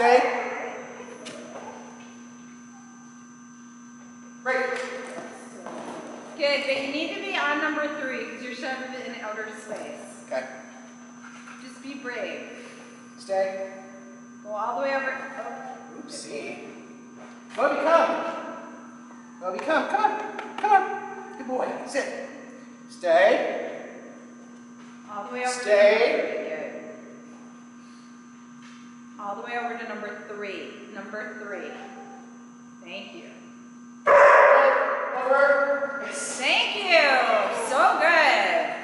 Stay. Break. Good, but you need to be on number three because you're it in outer space. Okay. Just be brave. Stay. Go all the way over. Oh. Oopsie. Moby, come. Moby, come. Come on. Come on. Good boy. Sit. Stay. All the way over Stay. to number three. Good. All the way over to number three. Number three. Thank you. Over. Thank you. So good.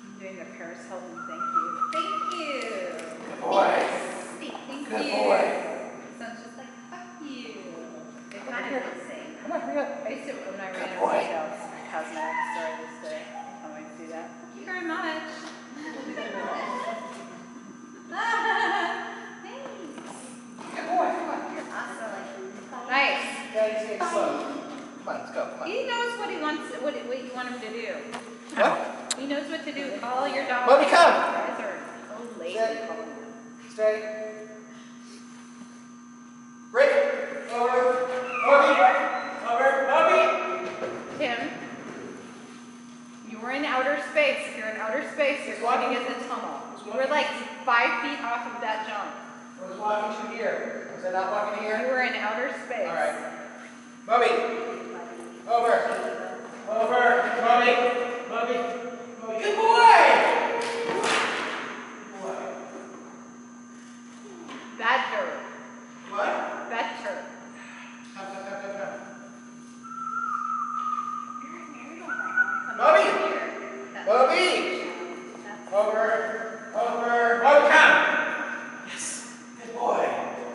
I'm doing the Paris Hilton. Thank you. Thank you. Good boy. Thank Good you. boy. Sounds just like fuck you. They kind of the same. Come on, hurry up. I used to when I Good ran boy. away my cosmetic store I used to always He knows what he wants, what, what you want him to do. What? He knows what to do. Call your dog. Moby, come. You guys are so lazy. Sit. Stay. Break. Over. Moby. Over. Moby. Tim, you were in outer space. If you're in outer space, you're going to get the tunnel. You were like five feet off of that jump. I was walking to here. Was I not walking to You here? were in outer space. All right. Moby. Over. Over. Moby. Moby. Moby. Good boy. Good boy. Better. What? Better. Come, come, come, come, come. Come Moby. over here. That's- Moby. that's- Over. Over. Moby, come. Yes. Good boy.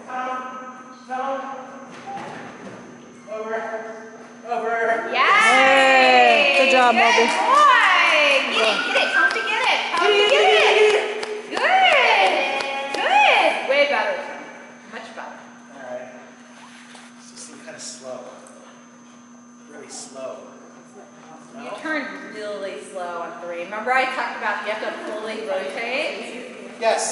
Come. Come. Over. Over. Yay! Good job, Good Moby. boy! Get it, get it. Tell him to get it. Tell him to get it. Good. Good. Way better. Much better. All right. This just seemed kind of slow. Really slow. You turned really slow on three. Remember I talked about you have to fully rotate? Yes.